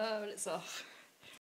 Oh, it's off.